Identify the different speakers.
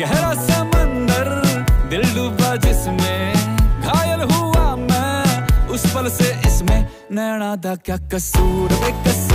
Speaker 1: गहरा समंदर, दिल डूबा जिसमें, घायल हुआ मैं, उस पल से इसमें नैना दा क्या कसूर, बेकसूर।